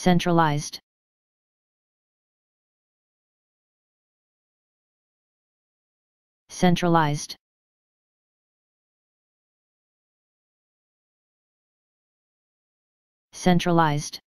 centralized. Centralized. Centralized.